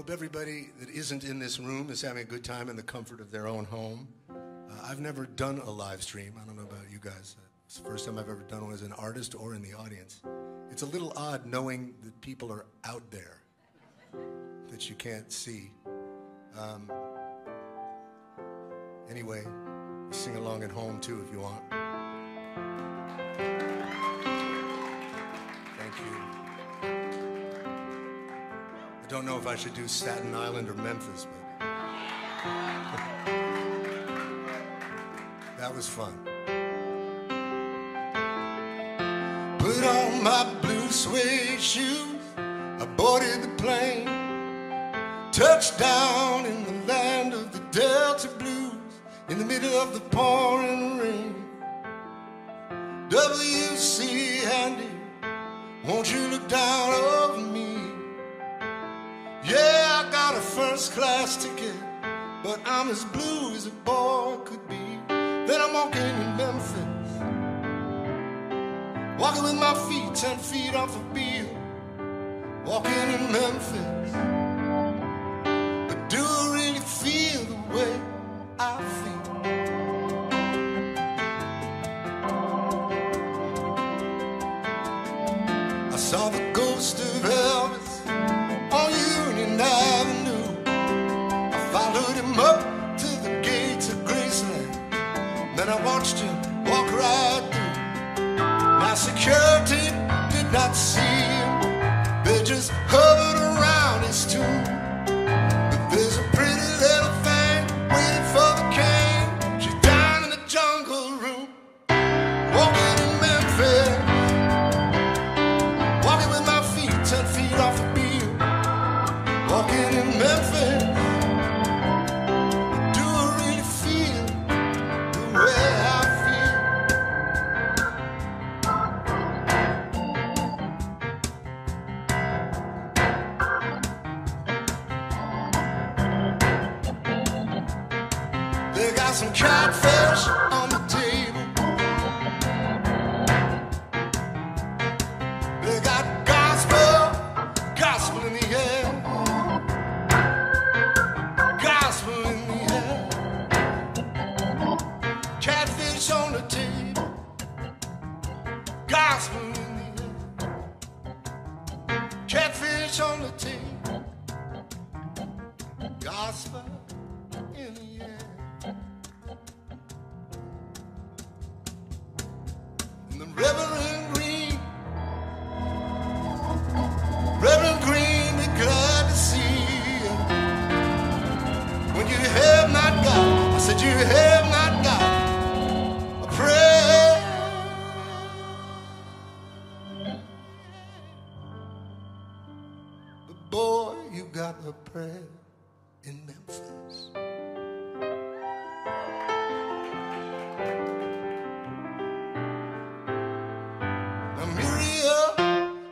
Hope everybody that isn't in this room is having a good time in the comfort of their own home. Uh, I've never done a live stream. I don't know about you guys. It's the first time I've ever done one as an artist or in the audience. It's a little odd knowing that people are out there that you can't see. Um, anyway, sing along at home too if you want. Thank you. Don't know if I should do Staten Island or Memphis, but that was fun. Put on my blue suede shoes. I boarded the plane. Touchdown in the land of the Delta Blues. In the middle of the pouring rain. W.C. Handy, won't you look down first class ticket, but I'm as blue as a boy could be. Then I'm walking in Memphis, walking with my feet ten feet off a Beale, walking in Memphis. But do I really feel the way I feel? I saw the him up to the gates of Graceland. Then I watched him walk right through. My security did not see him. They just some catfish on the table. They got gospel, gospel in the air. Gospel in the air. Catfish on the table. Gospel in the air. Catfish on the table. Gospel a prayer in Memphis.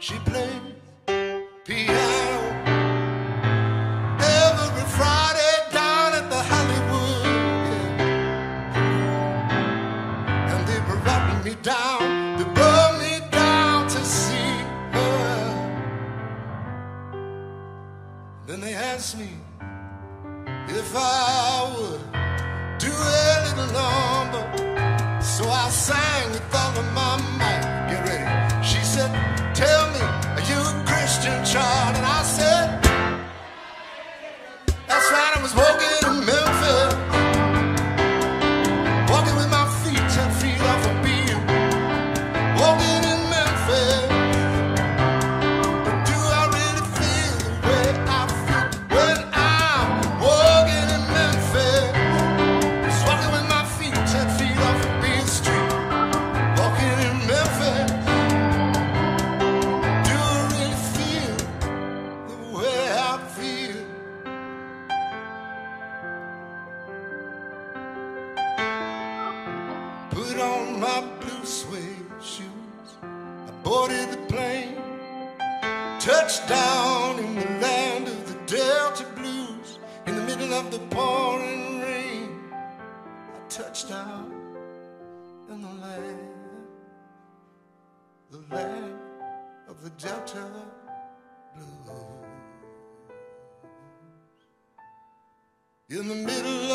She piano every Friday down at the Hollywood. And they me down, asked me if I would do a little number. So I sang my blue suede shoes. I boarded the plane. Touchdown in the land of the Delta Blues. In the middle of the pouring rain. I touched down in the land, the land of the Delta Blues. in the middle